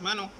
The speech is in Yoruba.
Mano.